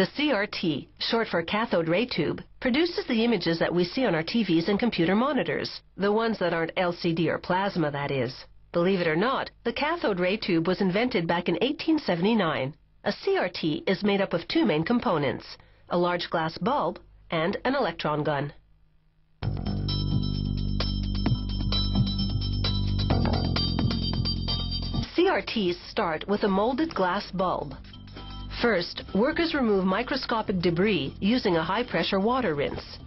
The CRT, short for cathode ray tube, produces the images that we see on our TVs and computer monitors. The ones that aren't LCD or plasma, that is. Believe it or not, the cathode ray tube was invented back in 1879. A CRT is made up of two main components, a large glass bulb and an electron gun. CRTs start with a molded glass bulb. First, workers remove microscopic debris using a high-pressure water rinse.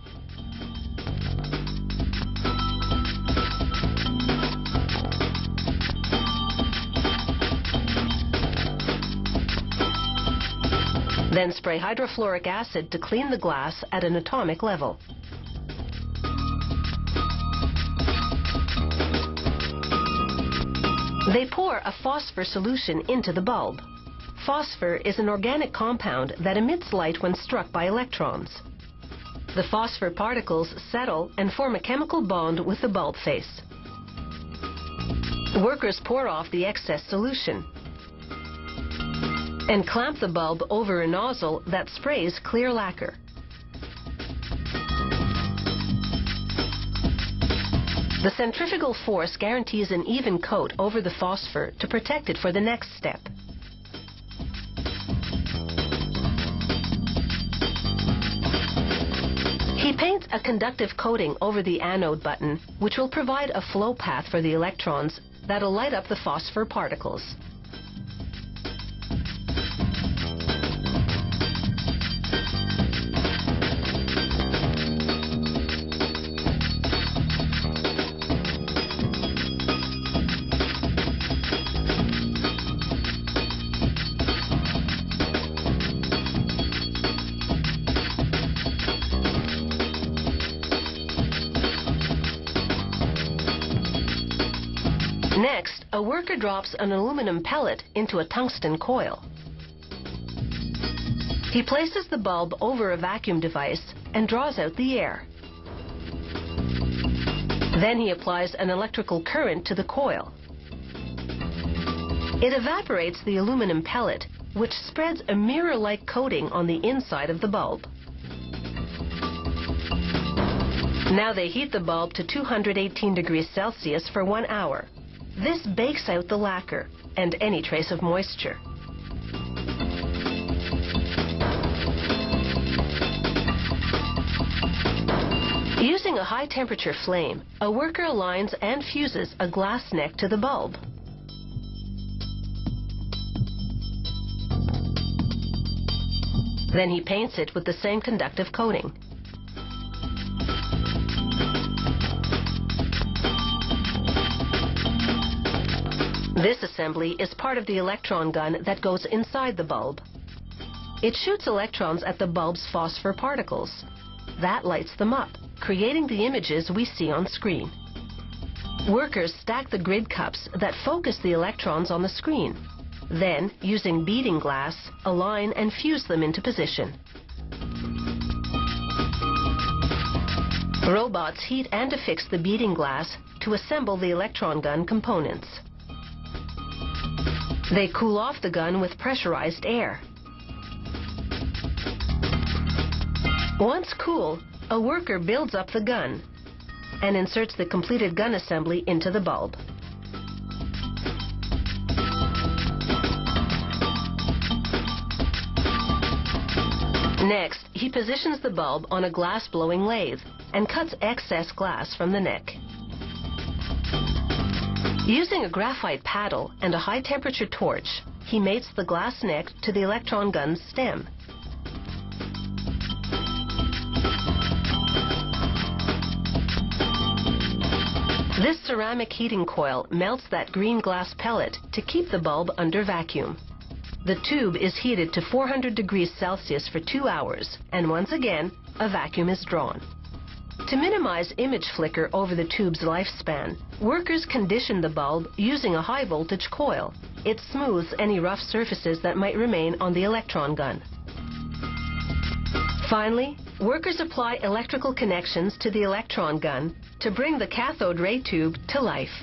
Then spray hydrofluoric acid to clean the glass at an atomic level. They pour a phosphor solution into the bulb. Phosphor is an organic compound that emits light when struck by electrons. The phosphor particles settle and form a chemical bond with the bulb face. Workers pour off the excess solution and clamp the bulb over a nozzle that sprays clear lacquer. The centrifugal force guarantees an even coat over the phosphor to protect it for the next step. Paints a conductive coating over the anode button, which will provide a flow path for the electrons that'll light up the phosphor particles. Next, a worker drops an aluminum pellet into a tungsten coil. He places the bulb over a vacuum device and draws out the air. Then he applies an electrical current to the coil. It evaporates the aluminum pellet, which spreads a mirror-like coating on the inside of the bulb. Now they heat the bulb to 218 degrees Celsius for one hour. This bakes out the lacquer and any trace of moisture. Using a high temperature flame, a worker aligns and fuses a glass neck to the bulb. Then he paints it with the same conductive coating. This assembly is part of the electron gun that goes inside the bulb. It shoots electrons at the bulb's phosphor particles. That lights them up, creating the images we see on screen. Workers stack the grid cups that focus the electrons on the screen. Then, using beading glass, align and fuse them into position. Robots heat and affix the beading glass to assemble the electron gun components. They cool off the gun with pressurized air. Once cool, a worker builds up the gun and inserts the completed gun assembly into the bulb. Next, he positions the bulb on a glass-blowing lathe and cuts excess glass from the neck. Using a graphite paddle and a high-temperature torch, he mates the glass neck to the electron gun's stem. This ceramic heating coil melts that green glass pellet to keep the bulb under vacuum. The tube is heated to 400 degrees Celsius for two hours, and once again, a vacuum is drawn. To minimize image flicker over the tube's lifespan, workers condition the bulb using a high voltage coil. It smooths any rough surfaces that might remain on the electron gun. Finally, workers apply electrical connections to the electron gun to bring the cathode ray tube to life.